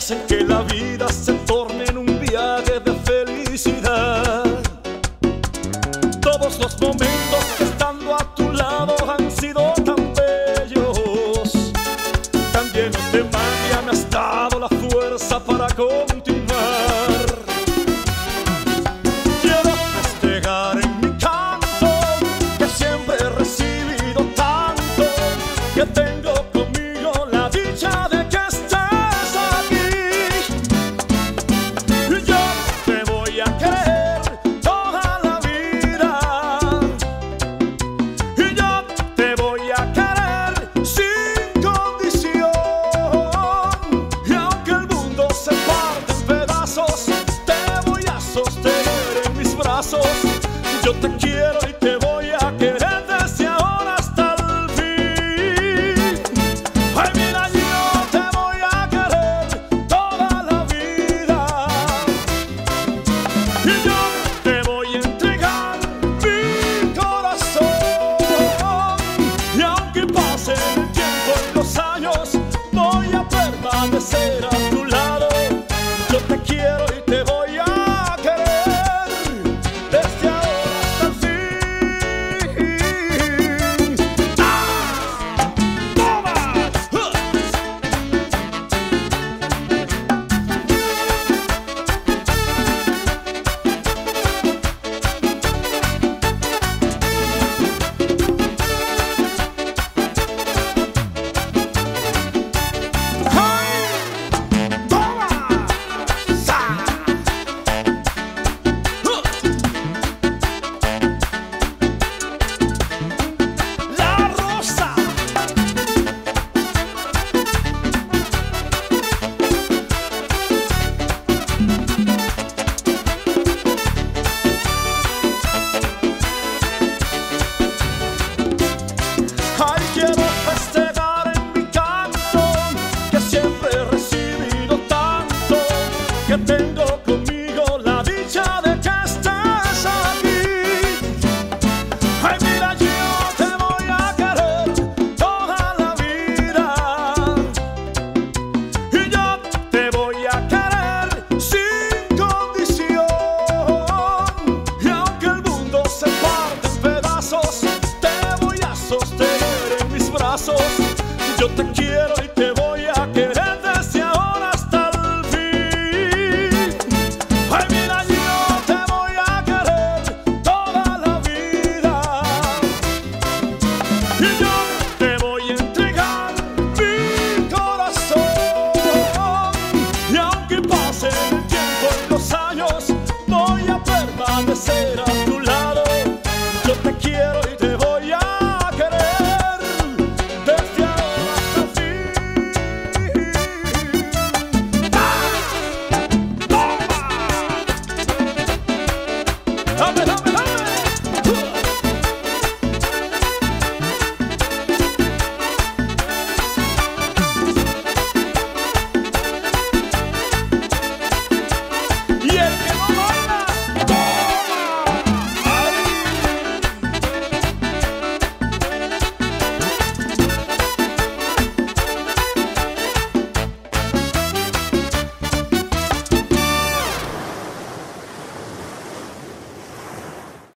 hacen que la vida se torne en un viaje de felicidad. Todos los momentos que estando a tu lado han sido tan bellos, tan llenos de me has dado la fuerza para continuar. Yo te quiero tengo conmigo la dicha de que estés aquí. Ay, mira, yo te voy a querer toda la vida. Y yo te voy a querer sin condición. Y aunque el mundo se parte en pedazos, te voy a sostener en mis brazos. Yo te quiero y te voy